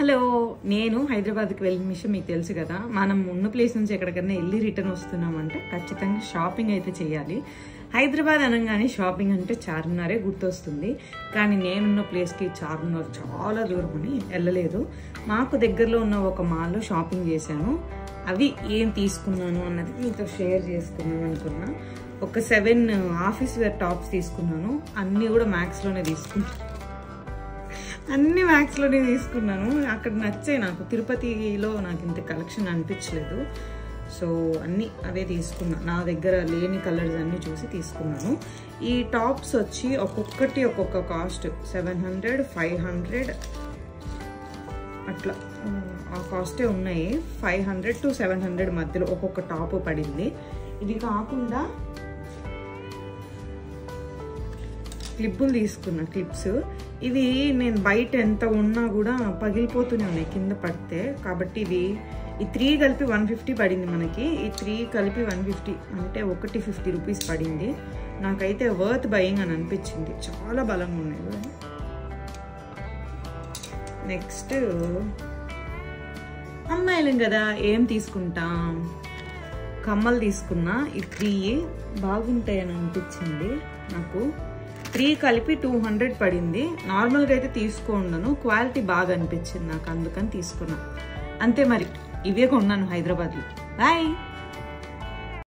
Hello నేను హైదరాబాద్కి వెళ్ళిన విషయం మీకు తెలుసు కదా. మనం ఉన్న ప్లేస్ నుంచి ఎక్కడికైనా వెళ్ళి రిటర్న్ వస్తున్నామంటే ఖచ్చితంగా షాపింగ్ అయితే చేయాలి. హైదరాబాద్ అనగానే షాపింగ్ అంటే చార్మినారే గుర్తొస్తుంది. కానీ నేనున్న ప్లేస్కి చార్మినార్ చాలా దూరం అని వెళ్ళలేదు. మాకు దగ్గరలో ఉన్న ఒక మాల్లో షాపింగ్ చేశాను. అవి ఏం తీసుకున్నాను అన్నది మీతో షేర్ చేసుకున్నాను అనుకున్నా. ఒక సెవెన్ ఆఫీస్ వేర్ టాప్స్ తీసుకున్నాను. అన్నీ కూడా మ్యాక్స్లోనే తీసుకున్నాను. అన్ని మ్యాక్స్లోనే తీసుకున్నాను. అక్కడ నచ్చాయి నాకు తిరుపతిలో నాకు ఇంత కలెక్షన్ అనిపించలేదు. సో అన్నీ అవే తీసుకున్నా. నా దగ్గర లేని కలర్స్ అన్నీ చూసి తీసుకున్నాను. ఈ టాప్స్ వచ్చి ఒక్కొక్కటి ఒక్కొక్క cost seven hundred five hundred అట్లా. ఆ కాస్టే ఉన్నాయి. Five hundred to seven hundred మధ్యలో ఒక్కొక్క టాప్ పడింది. ఇది కాకుండా క్లిప్పులు తీసుకున్నా క్లిప్స్. ఇవి నేను బయట ఎంత ఉన్నా కూడా పగిలిపోతూనే ఉన్నాయి కింద పడితే. కాబట్టి ఇవి ఈ త్రీ కలిపి వన్ ఫిఫ్టీ పడింది మనకి. ఈ త్రీ కలిపి వన్ ఫిఫ్టీ అంటే ఒకటి ఫిఫ్టీ రూపీస్ పడింది. నాకైతే వర్త్ బయింగ్ అని అనిపించింది. చాలా బలంగా ఉన్నాయి నెక్స్ట్ అమ్మాయిలం కదా ఏం తీసుకుంటాం? కమ్మలు తీసుకున్నా. ఈ త్రీ బాగుంటాయని అనిపించింది నాకు. త్రీ కలిపి టూ హండ్రెడ్ పడింది. నార్మల్గా అయితే తీసుకోండను. క్వాలిటీ బాగా అనిపించింది నాకు అందుకని తీసుకున్నాను అంతే మరి. ఇవే కొన్నాను హైదరాబాద్లో. బాయ్.